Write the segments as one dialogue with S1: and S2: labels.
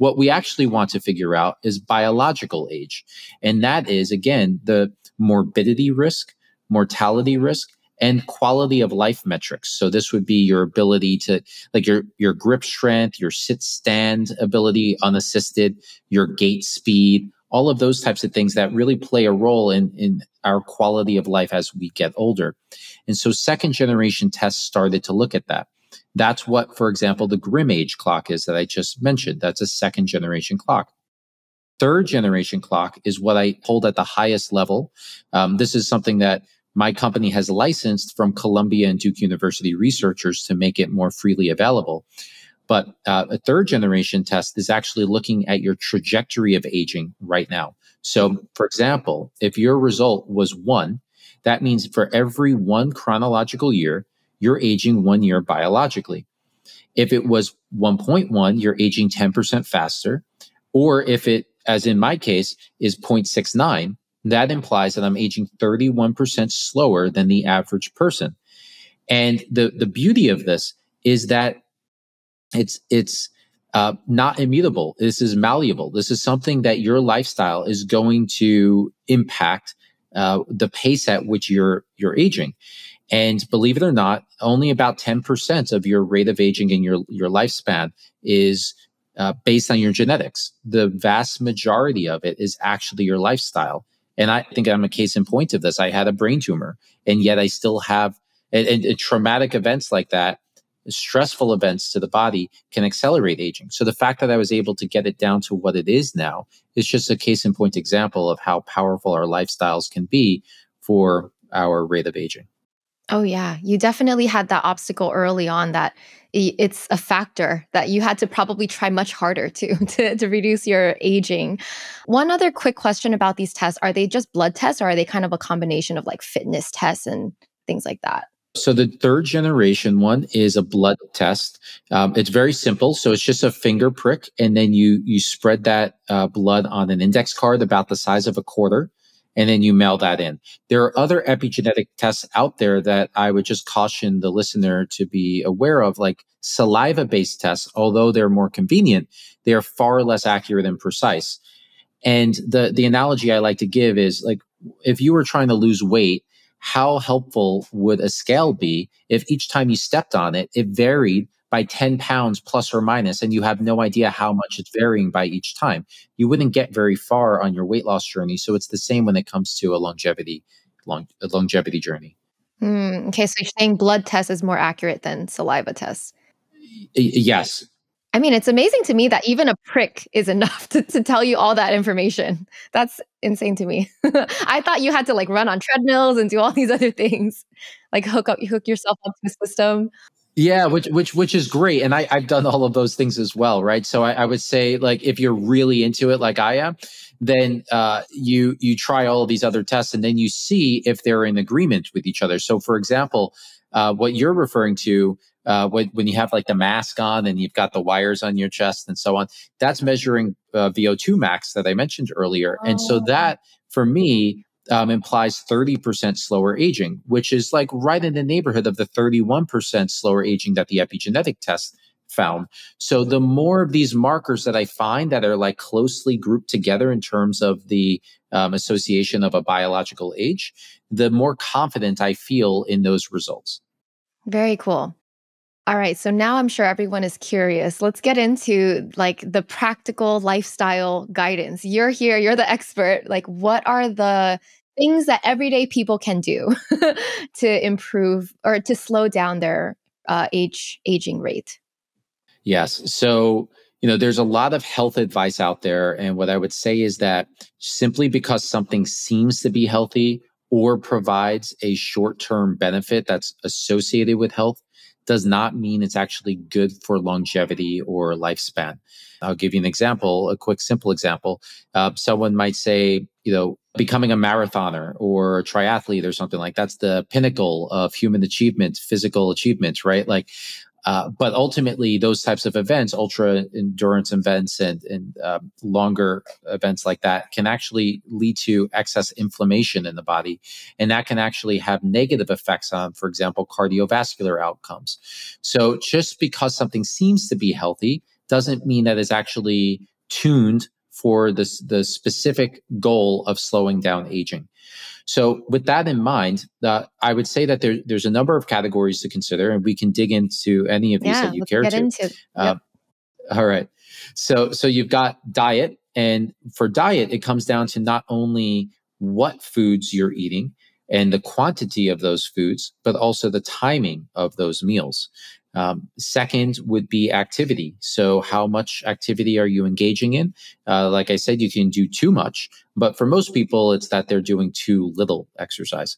S1: What we actually want to figure out is biological age. And that is, again, the morbidity risk, mortality risk, and quality of life metrics. So this would be your ability to like your your grip strength, your sit stand ability unassisted, your gait speed, all of those types of things that really play a role in in our quality of life as we get older. And so second generation tests started to look at that. That's what, for example, the GrimAge clock is that I just mentioned. That's a second generation clock. Third generation clock is what I hold at the highest level. Um, this is something that my company has licensed from Columbia and Duke University researchers to make it more freely available. But uh, a third generation test is actually looking at your trajectory of aging right now. So, for example, if your result was one, that means for every one chronological year, you're aging one year biologically. If it was 1.1, you're aging 10% faster. Or if it, as in my case, is 0.69, that implies that I'm aging 31% slower than the average person. And the, the beauty of this is that it's, it's, uh, not immutable. This is malleable. This is something that your lifestyle is going to impact uh, the pace at which you're you're aging. And believe it or not, only about 10% of your rate of aging in your, your lifespan is uh, based on your genetics. The vast majority of it is actually your lifestyle. And I think I'm a case in point of this. I had a brain tumor, and yet I still have and, and, and traumatic events like that, stressful events to the body can accelerate aging. So the fact that I was able to get it down to what it is now is just a case in point example of how powerful our lifestyles can be for our rate of aging.
S2: Oh, yeah. You definitely had that obstacle early on that it's a factor that you had to probably try much harder to, to, to reduce your aging. One other quick question about these tests are they just blood tests or are they kind of a combination of like fitness tests and things like that?
S1: So the third generation one is a blood test. Um, it's very simple. So it's just a finger prick, and then you you spread that uh, blood on an index card about the size of a quarter, and then you mail that in. There are other epigenetic tests out there that I would just caution the listener to be aware of, like saliva based tests, although they're more convenient, they are far less accurate and precise. And the, the analogy I like to give is like, if you were trying to lose weight, how helpful would a scale be if each time you stepped on it, it varied by 10 pounds plus or minus, and you have no idea how much it's varying by each time. You wouldn't get very far on your weight loss journey. So it's the same when it comes to a longevity, long, a longevity journey.
S2: Mm, okay, so you're saying blood test is more accurate than saliva tests.
S1: yes.
S2: I mean, it's amazing to me that even a prick is enough to, to tell you all that information. That's insane to me. I thought you had to like run on treadmills and do all these other things, like hook up, hook yourself up to a system.
S1: Yeah, which which which is great, and I I've done all of those things as well, right? So I, I would say like if you're really into it, like I am, then uh, you you try all of these other tests, and then you see if they're in agreement with each other. So, for example, uh, what you're referring to uh, when, when you have like the mask on and you've got the wires on your chest and so on, that's measuring uh, VO2 max that I mentioned earlier, oh. and so oh. that for me um, implies 30% slower aging, which is like right in the neighborhood of the 31% slower aging that the epigenetic test found. So the more of these markers that I find that are like closely grouped together in terms of the um, association of a biological age, the more confident I feel in those results.
S2: Very cool. All right, so now I'm sure everyone is curious. Let's get into like the practical lifestyle guidance. You're here, you're the expert. Like what are the things that everyday people can do to improve or to slow down their uh, age aging rate?
S1: Yes. So, you know, there's a lot of health advice out there. And what I would say is that simply because something seems to be healthy or provides a short term benefit that's associated with health does not mean it's actually good for longevity or lifespan. I'll give you an example, a quick, simple example. Uh, someone might say, you know, becoming a marathoner or a triathlete or something like that's the pinnacle of human achievement, physical achievement, right? Like, uh, but ultimately, those types of events, ultra endurance events and, and uh, longer events like that, can actually lead to excess inflammation in the body. And that can actually have negative effects on, for example, cardiovascular outcomes. So just because something seems to be healthy doesn't mean that it's actually tuned for the, the specific goal of slowing down aging. So, with that in mind, uh, I would say that there, there's a number of categories to consider, and we can dig into any of these
S2: yeah,
S1: that you care to.
S2: Into. Yep.
S1: Uh, all right. So, so you've got diet, and for diet, it comes down to not only what foods you're eating and the quantity of those foods, but also the timing of those meals. Um, second would be activity. So, how much activity are you engaging in? Uh, like I said, you can do too much, but for most people, it's that they're doing too little exercise.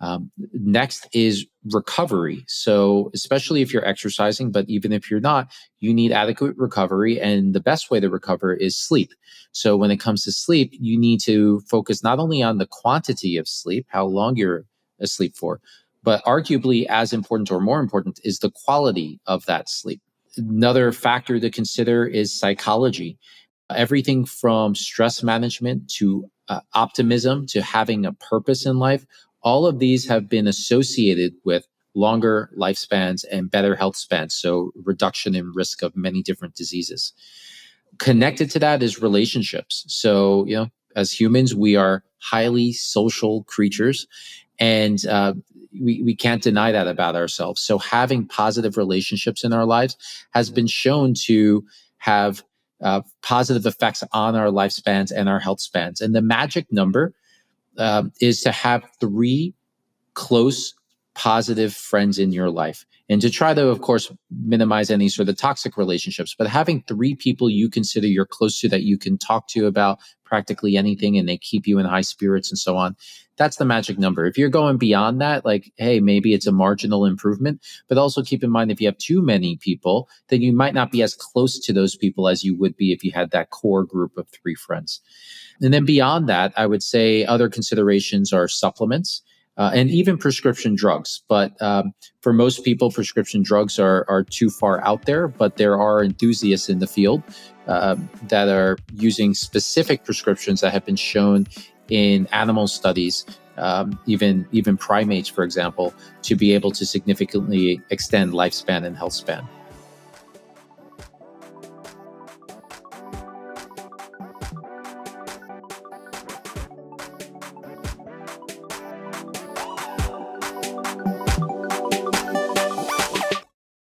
S1: Um, next is recovery. So, especially if you're exercising, but even if you're not, you need adequate recovery. And the best way to recover is sleep. So, when it comes to sleep, you need to focus not only on the quantity of sleep, how long you're asleep for, but arguably as important or more important is the quality of that sleep. Another factor to consider is psychology. Everything from stress management to uh, optimism to having a purpose in life all of these have been associated with longer lifespans and better health spans, so reduction in risk of many different diseases. Connected to that is relationships. So, you know, as humans, we are highly social creatures, and uh, we, we can't deny that about ourselves. So, having positive relationships in our lives has been shown to have uh, positive effects on our lifespans and our health spans. And the magic number um, is to have three close positive friends in your life and to try to of course minimize any sort of toxic relationships but having three people you consider you're close to that you can talk to about practically anything and they keep you in high spirits and so on that's the magic number if you're going beyond that like hey maybe it's a marginal improvement but also keep in mind if you have too many people then you might not be as close to those people as you would be if you had that core group of three friends and then beyond that, I would say other considerations are supplements. Uh, and even prescription drugs. But um, for most people, prescription drugs are, are too far out there. But there are enthusiasts in the field uh, that are using specific prescriptions that have been shown in animal studies, um, even even primates, for example, to be able to significantly extend lifespan and health span.